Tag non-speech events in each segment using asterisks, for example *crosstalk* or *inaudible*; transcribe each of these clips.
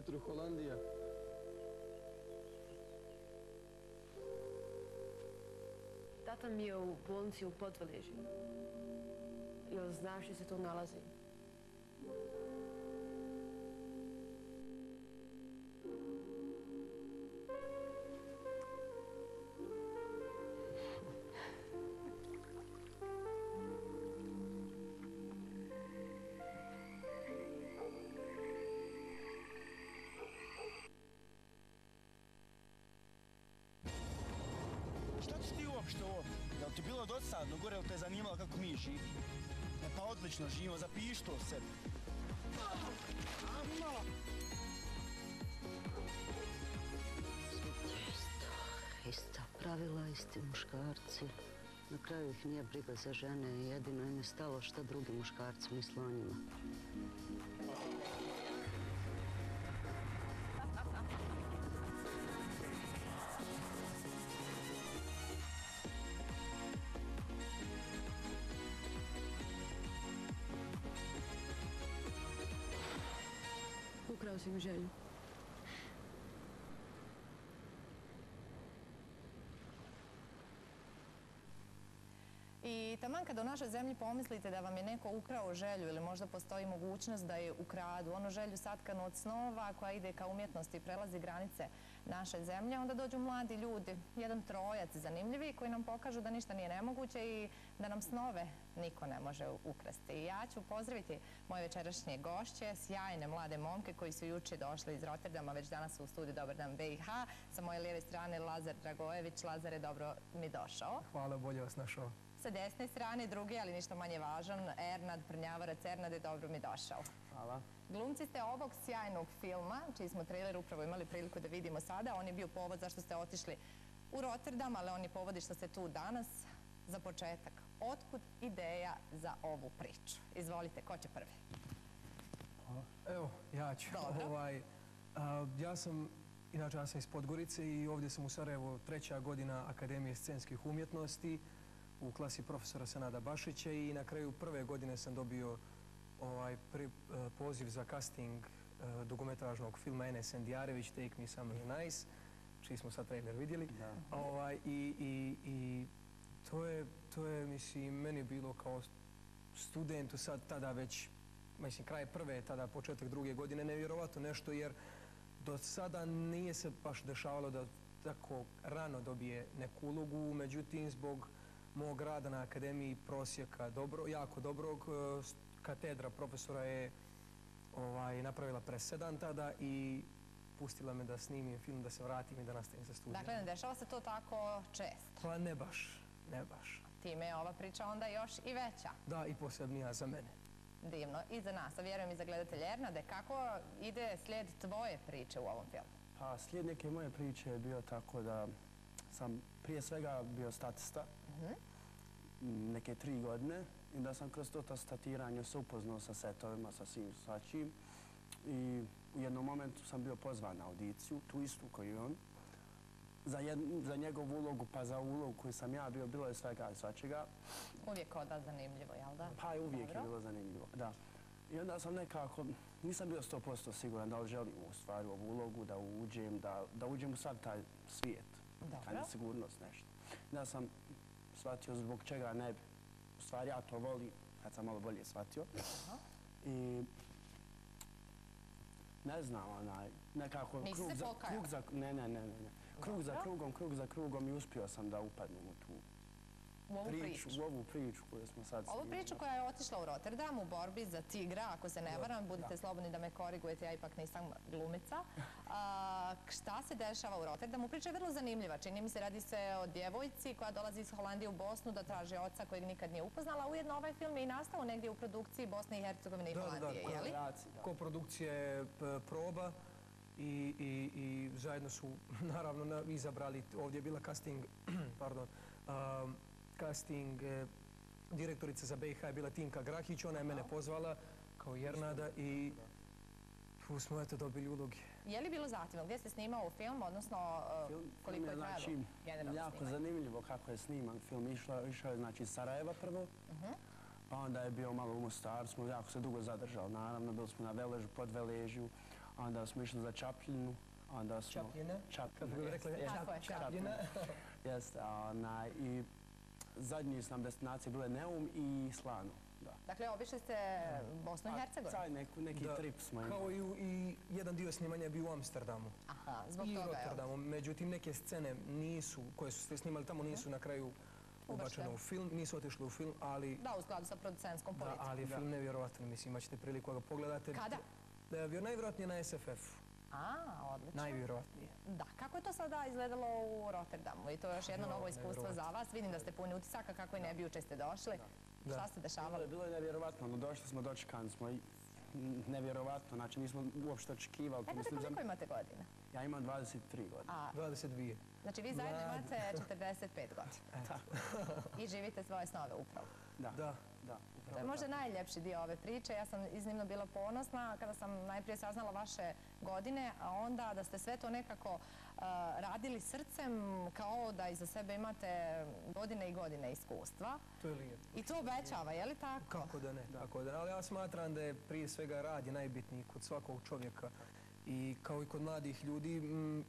jutru Holandija. Tata mi je u bolnici u Podvaližju. Jel znaš gdje se to nalazi? Uopšte ovo? Jel ti bilo dosadno gore, jel te zanimalo kako mi živimo? E pa odlično živimo, zapiši to sebi. Isto, ista pravila, isti muškarci. Na kraju ih nije briga za žene, jedino im je stalo šta drugi muškarci misle o njima. Ukrao si u našoj zemlji pomislite da vam je neko ukrao želju ili možda postoji mogućnost da je ukradu, ono želju satkanu od snova koja ide ka umjetnosti i prelazi granice naše zemlje, onda dođu mladi ljudi, jedan trojac zanimljivi koji nam pokažu da ništa nije nemoguće i da nam snove niko ne može ukrasti. Ja ću pozdraviti moje večerašnje gošće, sjajne mlade momke koji su juče došli iz Rotterdama, već danas su u studiju Dobar dan BiH. Sa moje lijeve strane Lazar Dragojević. Lazare, dobro mi došao. Hvala, bolje vas našao. Sa desne strane drugi, ali ništa manje važan, Ernad Prnjavarac. Ernade, dobro mi došao. Hvala. Glumci ste ovog sjajnog filma, čiji smo trailer upravo imali priliku da vidimo sada. On je bio povod zašto ste otišli u Rotterdam, ali on je povod i što ste tu danas. Za početak, otkud ideja za ovu priču? Izvolite, ko će prvi? Evo, ja ću. Dobro. Ovaj, a, ja sam, inače ja sam iz Podgorice i ovdje sam u Sarajevu treća godina Akademije scenskih umjetnosti u klasi profesora Senada Bašića i na kraju prve godine sam dobio ovaj pri, eh, poziv za casting eh, dugometražnog filma Enes Endijarević, Take Me Somewhere Nice, čiji smo sad trailer vidjeli. Ovaj, i, i, I to je, to je, mislim, meni bilo kao studentu sad tada već, mislim, kraj prve, tada početak druge godine, nevjerovatno nešto, jer do sada nije se baš dešavalo da tako rano dobije neku ulogu, međutim, zbog mog rada na akademiji prosjeka dobro, jako dobrog, s- katedra profesora je ovaj, napravila presedan tada i pustila me da snimim film, da se vratim i da nastavim sa studijom. Dakle, ne dešava se to tako često. Pa ne baš, ne baš. Time je ova priča onda još i veća. Da, i posebnija za mene. Divno. I za nas, a vjerujem i za gledatelje Ernade, kako ide slijed tvoje priče u ovom filmu? Pa slijed neke moje priče je bio tako da sam prije svega bio statista m, neke tri godine i da sam kroz to statiranje se upoznao sa setovima, sa svim svačim i u jednom momentu sam bio pozvan na audiciju, tu istu koju on, za, jed, za njegovu ulogu, pa za ulogu koju sam ja bio, bilo je svega i svačega. Uvijek od vas zanimljivo, jel da? Pa i uvijek Dobro. je bilo zanimljivo, da. I onda sam nekako, nisam bio 100% siguran da li želim u stvari ovu ulogu, da uđem, da, da uđem u sav taj svijet, taj nesigurnost nešto. Onda sam shvatio zbog čega ne bi. U stvari ja to volim, kad sam malo bolje shvatio. I ne znam, onaj, nekako Nisi krug za, pokajao? krug za, ne, ne, ne, ne, ne. Krug za Dobro. krugom, krug za krugom i uspio sam da upadnem u tu U ovu priču, priču. u ovu priču koju smo sad Ovu snimili. priču koja je otišla u Rotterdam u borbi za tigra, ako se ne varam, budite slobodni da me korigujete, ja ipak nisam glumica. *laughs* A, šta se dešava u Rotterdamu? Priča je vrlo zanimljiva. Čini mi se radi se o djevojci koja dolazi iz Holandije u Bosnu da traži oca kojeg nikad nije upoznala. Ujedno ovaj film je i nastao negdje u produkciji Bosne i Hercegovine i Da, da, da, Holandije, je li? Generaciji, da. Koprodukcija je p- proba i, i, i zajedno su *laughs* naravno na- izabrali, ovdje je bila casting, *clears throat* pardon, um, casting eh, direktorica za BiH je bila Tinka Grahić, ona je mene pozvala kao Jernada i tu smo eto dobili uloge. Je li bilo zahtjevno? Gdje se snimao film, odnosno Film, koliko je film trajalo znači, generalno jako snimanje? zanimljivo kako je sniman film. Išao, išao je znači iz Sarajeva prvo, Mhm. pa onda je bio malo u Mostaru, smo jako se dugo zadržali. Naravno, bili smo na Veležu, pod Veležju, Onda smo išli za Čapljinu. Onda smo... Čapljina? Čapljina, Kako bi rekli, jest, jest, Tako je, Čapljina. Jeste, a onaj, i zadnji su nam destinacije bile Neum i Slano. Da. Dakle, obišli ste Bosnu i Hercegovinu. Caj neku, neki Da, trip smo Kao imali. i, u- i jedan dio snimanja je bio u Amsterdamu. Aha, zbog I u toga, jel? Rotterdamu. Međutim, neke scene nisu, koje su se snimali tamo, nisu na kraju ubačene u film, nisu otišli u film, ali, Da, u skladu sa producentskom da, policijom. ali je film nevjerovatan, mislim, imat ćete priliku da ga pogledate. Kada? Da, vjer- najvjerojatnije na SFF, A, odlično. najvjerojatnije. Da, kako je to sada izgledalo u Rotterdamu? I to je još jedno novo iskustvo za vas. Vidim da ste puni utisaka, kako i ne bi juče ste došli. Da. Šta ste dešavali? bilo je nevjerovatno, no došli smo, dočekani smo i nevjerovatno, znači nismo uopšte očekivali. E, Mislim, koliko za- imate godina? Ja imam 23 godine. A, 22. znači vi zajedno imate 45 godina Tako, i živite svoje snove upravo. da, Da. Da, To je možda tako. najljepši dio ove priče. Ja sam iznimno bila ponosna kada sam najprije saznala vaše godine, a onda da ste sve to nekako uh, radili srcem kao da iza sebe imate godine i godine iskustva. To je lijepo. I to obećava, je li tako? Kako da ne, kako da ne. Ali ja smatram da je prije svega rad je najbitniji kod svakog čovjeka. I kao i kod mladih ljudi,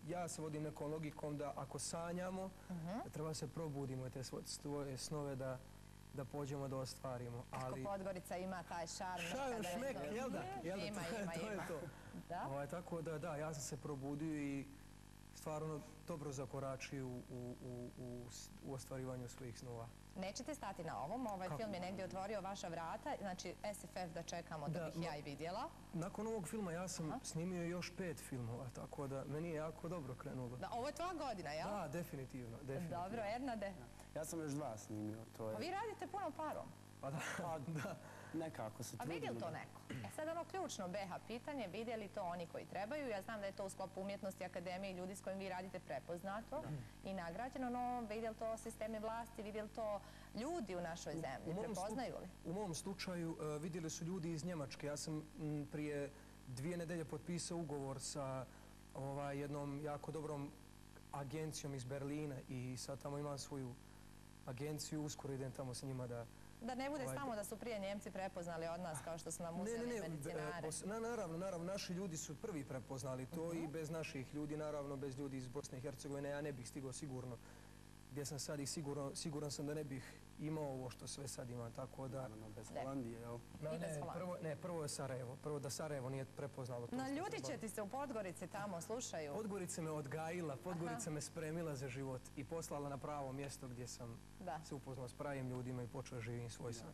ja se vodim nekom logikom da ako sanjamo, da treba se probudimo te svoje snove da, da pođemo da ostvarimo. Ali, Podgorica ima taj šarm. Šarm, šmek, jel da? Jel da? Ima, To ima, je ima. to. Da? Ovaj, tako da, da, ja sam se probudio i stvarno dobro zakoračio u, u, u, u, s- u ostvarivanju svojih snova. Nećete stati na ovom, ovaj Kako? film je negdje otvorio vaša vrata, znači SFF da čekamo da, Da, bih ja i vidjela. Nakon ovog filma ja sam snimio još pet filmova, tako da meni je jako dobro krenulo. Da, ovo je tvoja godina, jel? Da, definitivno, definitivno. Dobro, Ernade. Ja sam još dva snimio, to A je... vi radite puno parom. Pa da, *laughs* da. Nekako se A vidi li trudimo. to neko? E sad ono ključno BH pitanje, vide li to oni koji trebaju? Ja znam da je to u sklopu umjetnosti, akademije i ljudi s kojim vi radite prepoznato i nagrađeno, no vide li to sistemi vlasti, vide li to ljudi u našoj zemlji, prepoznaju li? U mom slučaju e, vidjeli su ljudi iz Njemačke. Ja sam m, prije dvije nedelje potpisao ugovor sa ovaj, jednom jako dobrom agencijom iz Berlina i sad tamo imam svoju agenciju, uskoro idem tamo s njima da... Da ne bude Ovaj, samo da su prije Njemci prepoznali od nas kao što su nam uzeli ne, ne, medicinare. e, na, naravno, naravno, naši ljudi su prvi prepoznali to i bez naših ljudi, naravno, bez ljudi iz Bosne i Hercegovine, ja ne bih stigao sigurno gdje sam sad i sigurno, siguran sam da ne bih imao ovo što sve sad imam, tako da... Naravno, bez. Holandije, jel? No, I bez ne, Holandije. prvo, ne, prvo je Sarajevo. Prvo da Sarajevo nije prepoznalo to. No što ljudi će ti se u Podgorici tamo, slušaju. Podgorica me odgajila, Podgorica me spremila za život i poslala na pravo mjesto gdje sam Da. se upoznao s pravim ljudima i počeo živim svoj san.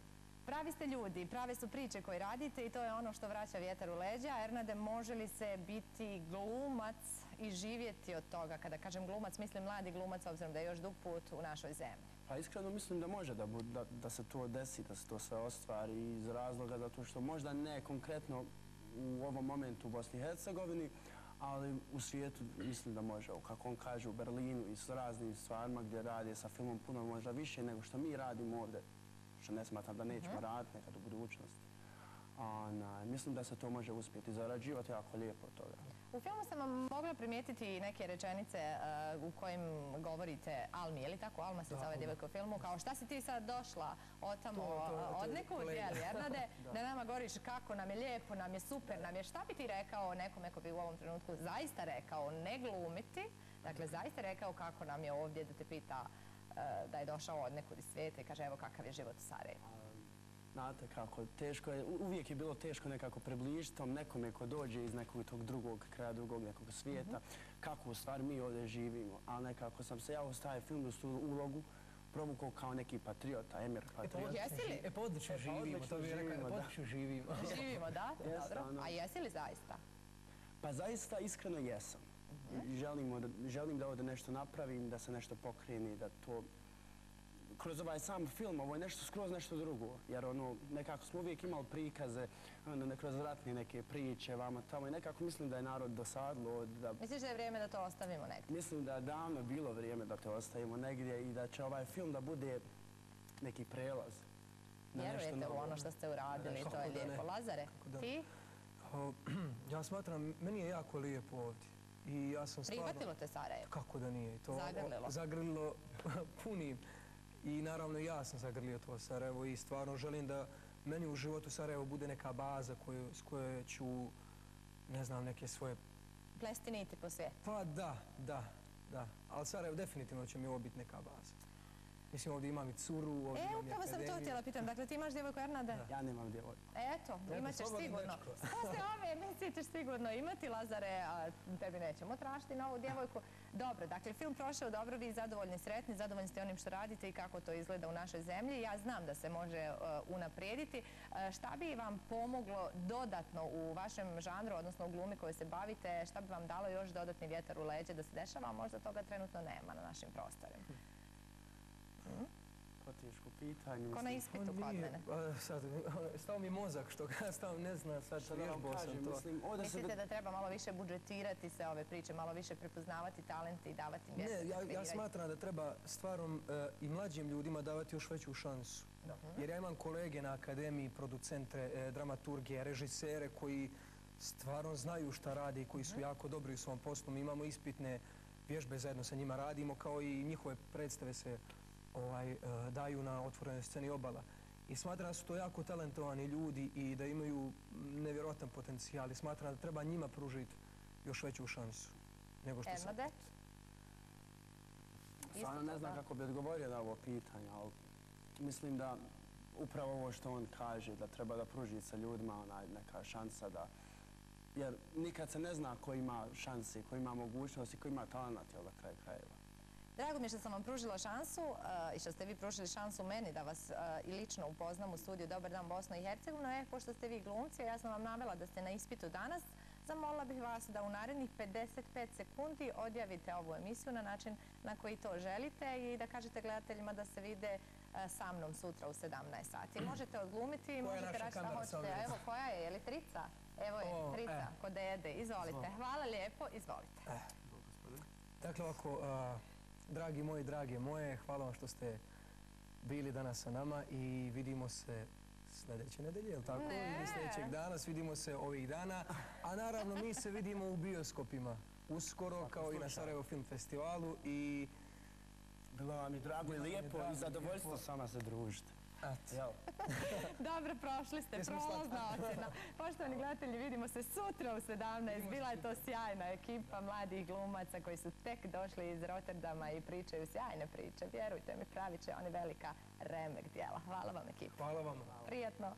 Pravi ste ljudi, prave su priče koje radite i to je ono što vraća vjetar u leđa. Ernade, može li se biti glumac i živjeti od toga? Kada kažem glumac, mislim mladi glumac, obzirom da je još dug put u našoj zemlji. Pa iskreno mislim da može da, da, da se to desi, da se to sve ostvari iz razloga zato što možda ne konkretno u ovom momentu u Bosni i Hercegovini, ali u svijetu mislim da može. Kako on kaže u Berlinu i s raznim stvarima gdje radi sa filmom puno možda više nego što mi radimo ovdje, što ne smatram da nećemo raditi nekad u budućnosti. Ona, mislim da se to može uspjeti zarađivati jako lijepo od toga. U filmu sam vam mogla primijetiti neke rečenice uh, u kojim govorite Almi, je li tako? Alma se Da, zove djevojka u filmu. Kao šta si ti sad došla od tamo, To- to- to je od nekud, je li, Ernade? *laughs* da nama govoriš kako nam je lijepo, nam je super, nam je šta bi ti rekao nekome ko bi u ovom trenutku zaista rekao ne glumiti, dakle zaista rekao kako nam je ovdje da te pita da je došao od nekud iz svijeta i kaže evo kakav je život u Sarajevu. Znate kako, teško je, uvijek je bilo teško nekako približiti tom nekome ko dođe iz nekog tog drugog kraja, drugog nekog svijeta, kako u stvari mi ovdje živimo. Ali nekako sam se ja u taj film u tu ulogu provukao kao neki patriota, emir patriot. Jesi li? E pa odlično E, pa živimo, to bih rekao, pa odlično živimo. Živimo, da? Dobro. ono. A jesi li zaista? Pa zaista iskreno jesam. Želimo da, želim da ovdje nešto napravim, da se nešto pokreni, da to... Kroz ovaj sam film, ovo je nešto skroz nešto drugo, jer ono, nekako smo uvijek imali prikaze, ono, ne, kroz ratne neke priče, vamo tamo i nekako mislim da je narod dosadlo, da Misliš da je vrijeme da to ostavimo negdje? Mislim da je davno bilo vrijeme da te ostavimo negdje i da će ovaj film da bude neki prelaz. Vjerujete u ono što ste uradili, to je lijepo. Lazare, ti *clears throat* Ja smatram, meni je jako lijepo ovdje. I ja sam stvarno... prihvatilo te Sarajevo? Kako da nije? To, Zagrlilo. zagrlilo *laughs* punim. I naravno ja sam zagrlio to Sarajevo i stvarno želim da meni u životu Sarajevo bude neka baza koju, s koje ću ne znam, neke svoje... Plesti niti po svijetu. Pa da, da, da. Ali Sarajevo definitivno će mi ovo biti neka baza. Mislim, ovdje imam i curu, ovdje E, imam i upravo sam to akademiju. htjela pitam. Dakle, ti imaš djevojku Ernade? Ja nemam djevojku. Eto, Eto, imat ćeš sigurno. *laughs* Posle ove emisije ćeš sigurno imati, Lazare, a tebi nećemo tražiti novu djevojku. Dobro, dakle, film prošao dobro, vi zadovoljni, sretni, zadovoljni ste onim što radite i kako to izgleda u našoj zemlji. Ja znam da se može uh, unaprijediti. Uh, šta bi vam pomoglo dodatno u vašem žanru, odnosno u glumi koje se bavite, šta bi vam dalo još dodatni vjetar u leđe da se dešava, a možda toga trenutno nema na našim prostorima? To teško pitanje. Ko na ispitu Pa kod mene. pa Sad, stao mi mozak što ga stao, ne znam, sad Šta da vam vježbao sam kažem, to. mislim. Mislite da treba malo više budžetirati se ove priče, malo više prepoznavati talente i davati mjesto? Ne, ja, smatram da treba stvarnom e, i mlađim ljudima davati još veću šansu. Jer ja imam kolege na akademiji, producente, e, dramaturgije, režisere koji stvarno znaju šta rade i koji su jako dobri u svom poslu. Mi imamo ispitne vježbe, zajedno sa njima radimo, kao i njihove predstave se ovaj, e, daju na otvorenoj sceni obala. I smatram da su to jako talentovani ljudi i da imaju nevjerovatan potencijal i smatram da treba njima pružiti još veću šansu nego što sam. Ernade? Stvarno ne znam kako bi odgovorio na ovo pitanje, ali mislim da upravo ovo što on kaže, da treba da pruži sa ljudima onaj neka šansa da jer nikad se ne zna ko ima šanse, ko ima mogućnosti, ko ima talent, jel da kraj krajeva. Drago mi je što sam vam pružila šansu uh, i što ste vi pružili šansu meni da vas uh, i lično upoznam u studiju Dobar dan Bosna i Hercegovina. E, pošto ste vi glumci, a ja sam vam navela da ste na ispitu danas, zamolila bih vas da u narednih 55 sekundi odjavite ovu emisiju na način na koji to želite i da kažete gledateljima da se vide uh, sa mnom sutra u 17 sati. *clears throat* Možete odglumiti i možete reći šta hoćete. Evo, koja je? Je li trica? Evo je, O, trica, e. kod dede. Izvolite. Hvala lijepo, izvolite. Dakle, ovako, a, dragi moji, drage moje, hvala vam što ste bili danas sa nama i vidimo se sljedeće nedelje, je li tako? Ne. Ili sljedećeg dana, vidimo se ovih dana. A naravno, mi se vidimo u bioskopima uskoro, kao i na Sarajevo Film Festivalu i... Bilo vam i drago i lijepo i zadovoljstvo lijepo. s vama se družiti. Eto. Jel? *laughs* Dobro, prošli ste, prolazna ocjena. Poštovani gledatelji, vidimo se sutra u 17. Bila je to sjajna ekipa mladih glumaca koji su tek došli iz Rotterdama i pričaju sjajne priče. Vjerujte mi, pravit će oni velika remek dijela. Hvala vam ekipa. Hvala vam. Prijetno.